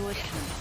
多强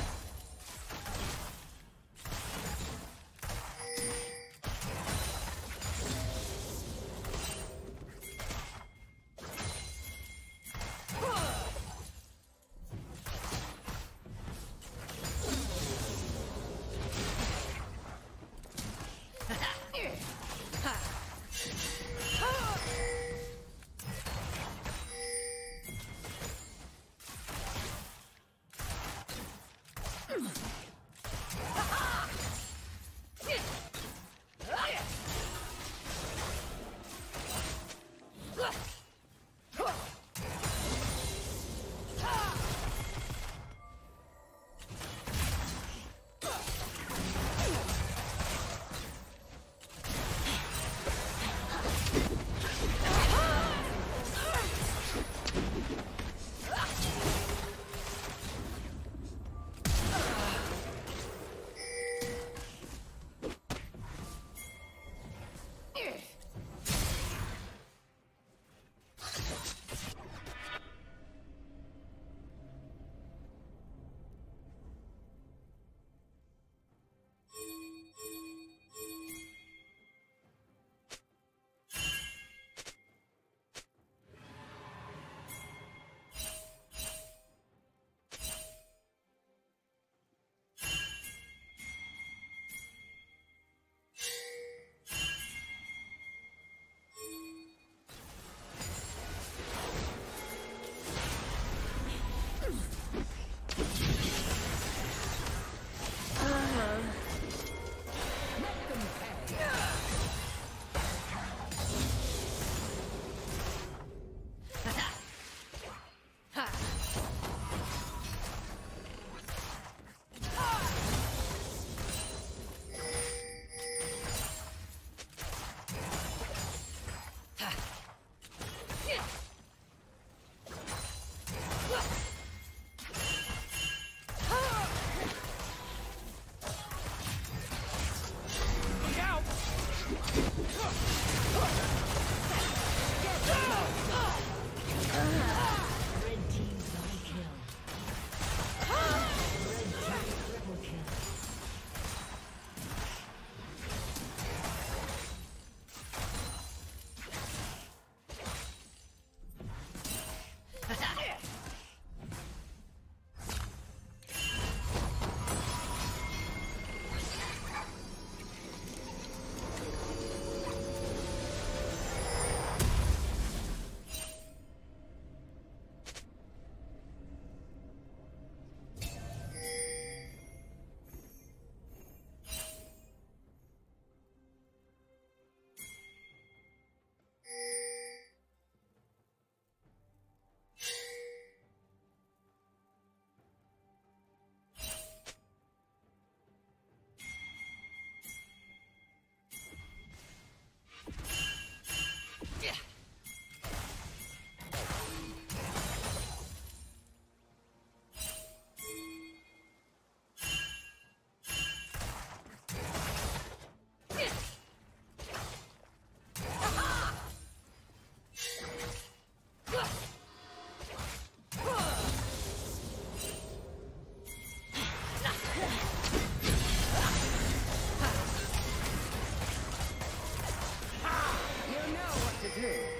coming.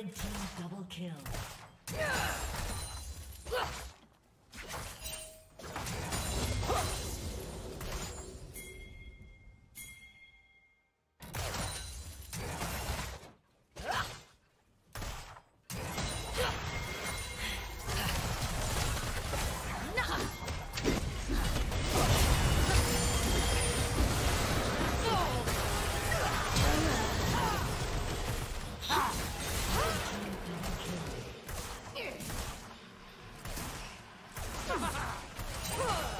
Red team double kill. Unstoppable. Ha ha!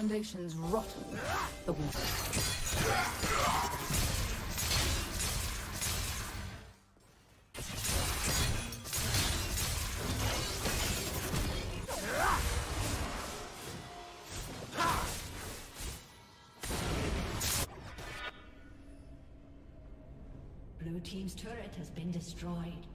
Foundation's rotten, the water. Blue Team's turret has been destroyed.